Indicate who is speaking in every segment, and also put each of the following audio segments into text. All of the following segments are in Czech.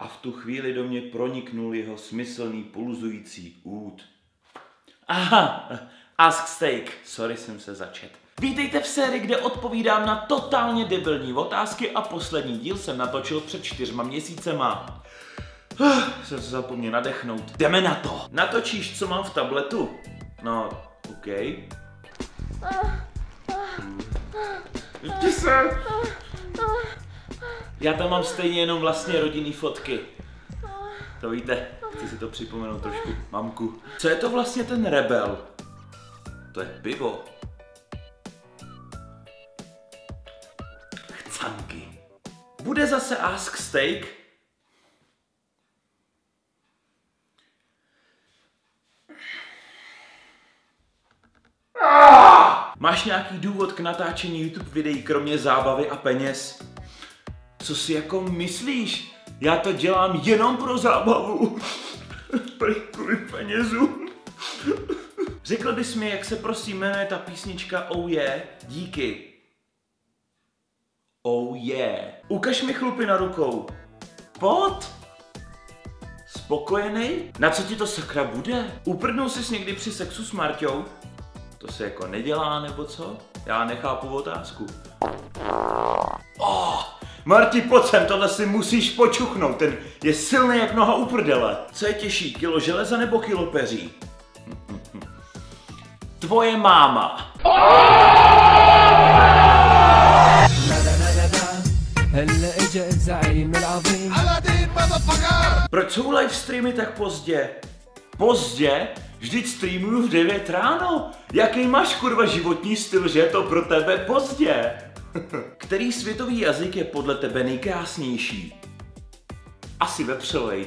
Speaker 1: A v tu chvíli do mě proniknul jeho smyslný pulzující út. Aha, Ask Steak, sorry jsem se začet. Vítejte v sérii, kde odpovídám na totálně debilní otázky a poslední díl jsem natočil před čtyřma měsícema. Uh, jsem se zapomněl nadechnout. Jdeme na to. Natočíš, co mám v tabletu? No, OK. Jdi se. Já tam mám stejně jenom vlastně rodinný fotky. To víte, chci si to připomenout trošku, mamku. Co je to vlastně ten rebel? To je pivo. Chcanky. Bude zase Ask Steak? Máš nějaký důvod k natáčení YouTube videí kromě zábavy a peněz? Co si jako myslíš? Já to dělám jenom pro zábavu. Kvůli penězům. Řekl bys mi, jak se prosím jmenuje ta písnička Oh yeah? Díky. Oh yeah. Ukaž mi chlupy na rukou. Pot? Spokojený? Na co ti to sakra bude? Uprdnul jsi někdy při sexu s Marťou? To se jako nedělá, nebo co? Já nechápu otázku. Oh, Marti, pojď sem, tohle si musíš počuchnout, ten je silný jak noha u prdele. Co je těžší, kilo železa nebo kilo peří? Tvoje máma. Proč jsou live streamy tak pozdě? Pozdě? Vždyť streamuju v 9 ráno. Jaký máš kurva životní styl, že je to pro tebe pozdě? Který světový jazyk je podle tebe nejkrásnější? Asi vepřelej.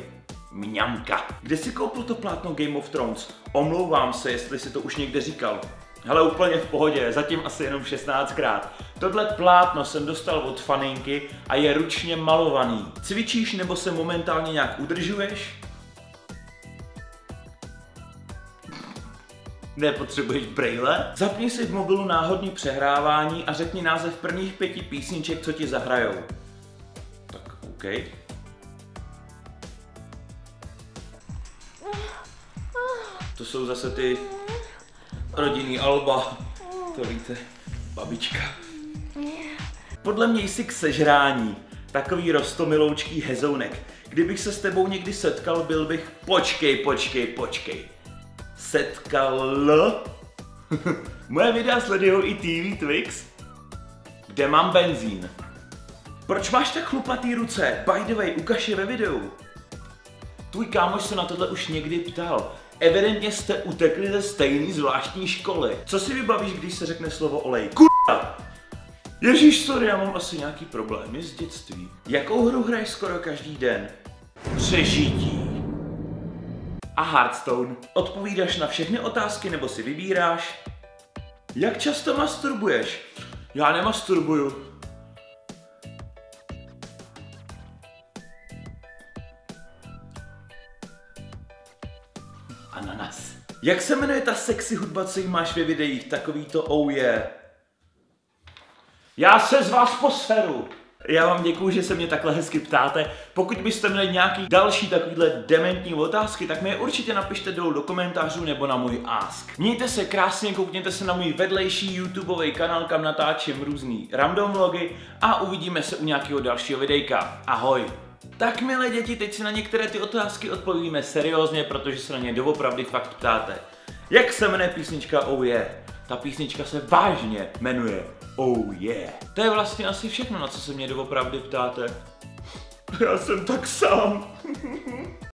Speaker 1: Mňamka. Kde si koupil to plátno Game of Thrones? Omlouvám se, jestli si to už někde říkal. Hele, úplně v pohodě, zatím asi jenom 16krát. Tohle plátno jsem dostal od faninky a je ručně malovaný. Cvičíš nebo se momentálně nějak udržuješ? Nepotřebuješ brejle? Zapni si v mobilu náhodný přehrávání a řekni název prvních pěti písniček, co ti zahrajou. Tak, OK. To jsou zase ty rodinný alba. To víte, babička. Podle mě jsi k sežrání. Takový rostomiloučký hezounek. Kdybych se s tebou někdy setkal, byl bych počkej, počkej, počkej. Setkal? Moje videa sledují i TV Twix? Kde mám benzín? Proč máš tak chlupatý ruce? By the way, ukaž je ve videu. Tvůj kámoš se na tohle už někdy ptal. Evidentně jste utekli ze stejné zvláštní školy. Co si vybavíš, když se řekne slovo olej? Kurva! Ježíš, sorry, já mám asi nějaký problémy z dětství. Jakou hru hraješ skoro každý den? Přežití. A Hearthstone. Odpovídáš na všechny otázky nebo si vybíráš? Jak často masturbuješ? Já nemasturbuju. Ananas. Jak se jmenuje ta sexy hudba, co jí máš ve videích? Takový to oh yeah. Já se z vás poseru. Já vám děkuji, že se mě takhle hezky ptáte. Pokud byste měli nějaký další takovýhle dementní otázky, tak mi je určitě napište dolů do komentářů nebo na můj ask. Mějte se krásně, koukněte se na můj vedlejší YouTubeový kanál, kam natáčím různý random vlogy a uvidíme se u nějakého dalšího videjka. Ahoj! Tak milé děti, teď si na některé ty otázky odpovíme seriózně, protože se na ně doopravdy fakt ptáte. Jak se jmenuje písnička Oh Yeah? Ta písnička se vážně jmenuje Oh Yeah. To je vlastně asi všechno, na co se mě doopravdy ptáte. Já jsem tak sám.